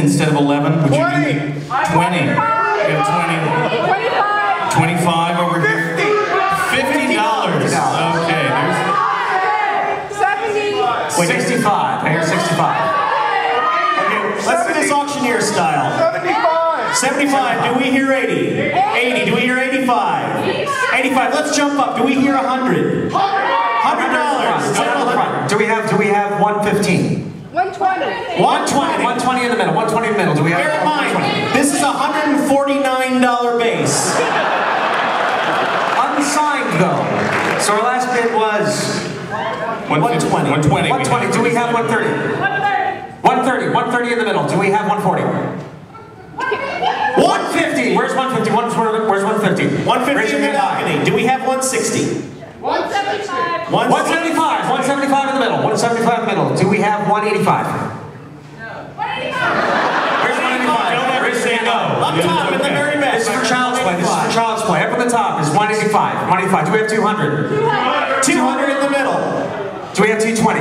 instead of 11? Would you do 20. the- 20. We have 20. 25. 25 over here. 50 dollars. Okay. There's 70. 65. I hear 65. Okay, let's do this auctioneer style. 75. 75, do we hear 80? 80, do we hear 85? 85, let's jump up. Do we hear 100? $100. Do we have do we have 115? 120. 120. 120 in the middle. 120 in the middle. Do we have Bear in mind, this is a $149 bass. unsigned though? So our last bid was 120. 120. 120. Do we have 130? 130. 130 in the middle. Do we have 140? 150. Where's 150? Where's, where's 150? 150 in the balcony. Do we have 160? 175. 175. 175 in the middle. 175 in the middle. Do we have 185? Where's 185? Raise your hand up. Up top in the very This is for child's play. This is for child's play. Up on the top is 185. 185. Do we have 200? 200 in the middle. Do we have 220?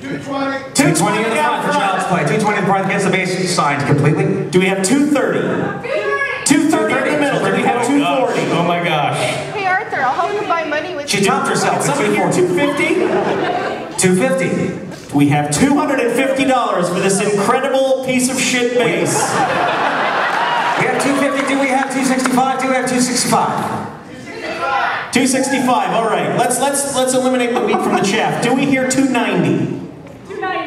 220. 220 in the front for child's play. 220 in the front gets the bass signed completely. Do we have 230? 230 in the middle. Do we have 240? Oh my gosh. Hey Arthur, I'll help you buy money with She topped herself somebody hear 240. 250? 250. We have $250 for this incredible piece of shit bass. We have 250. Do we have 265? Do we have 265? 265. All right. Let's let's let's eliminate the wheat from the chaff. Do we hear 290?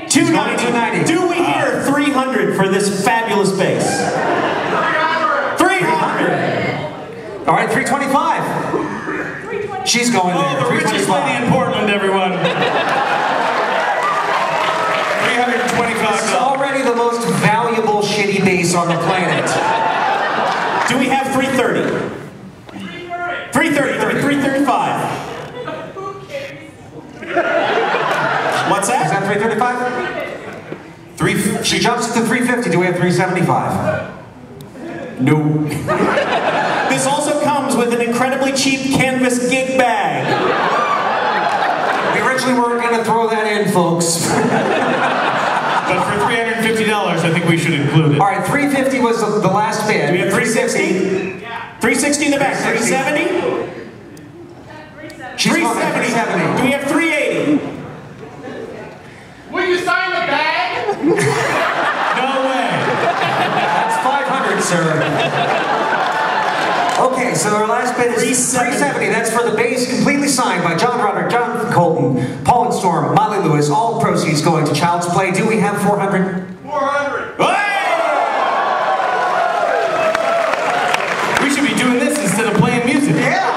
290. 290. Do we hear ah. 300 for this fabulous bass? 300. All right, 325. She's going there. Oh, the richest lady in Portland, everyone. It's $325. already the most valuable shitty bass on the planet. Do we have 330? 330. 335. What's Is that? that 335? Three, she jumps to 350. Do we have 375? No. this also comes with an incredibly cheap canvas gig bag. We originally weren't going to throw that in, folks. we should include it. All right, 350 was the, the last bid. Do we have 360? 360 in the back. 370? She's going at 370. Do we have 380? Will you sign the bag? No way. That's 500, sir. Okay, so our last bid is 370. 370. That's for the bass completely signed by John Roderick, Jonathan Coulton, Paul and Storm, Molly Lewis. All proceeds going to Child's Play. Do we have 400? 400. We should be doing this instead of playing music. Yeah.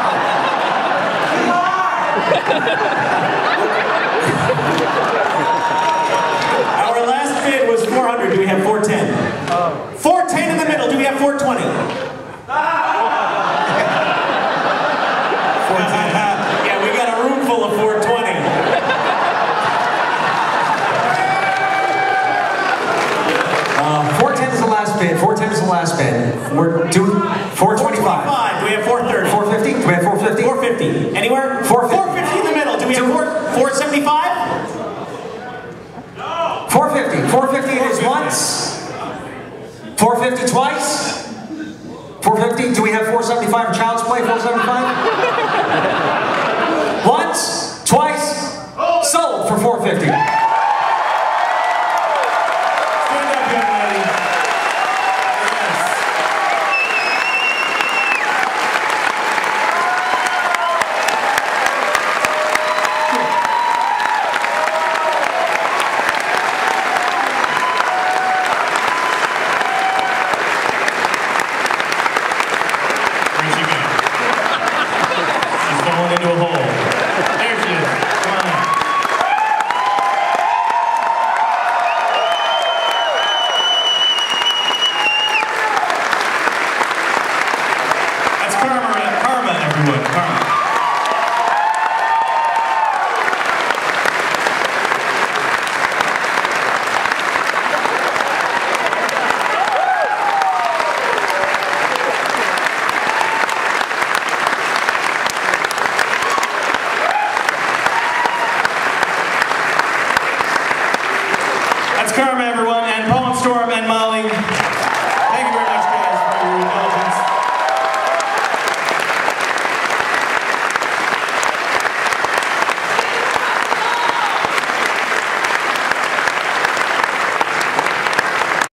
Our last bid was 400. Do we have 410? 410 in the middle. Do we have 420? 410. yeah, we got a room full of 420. Uh, 410 is the last bid. 410 is the last bid. We're doing 425. 425. Do we have 430? 450? Do we have 450? 450. Anywhere? 450. 450 in the middle. Do we have 4, 475? 450. 450 it is once. 450 twice. 450. Do we have 475 for Child's Play? 475? Once, twice, sold for 450. Carmen.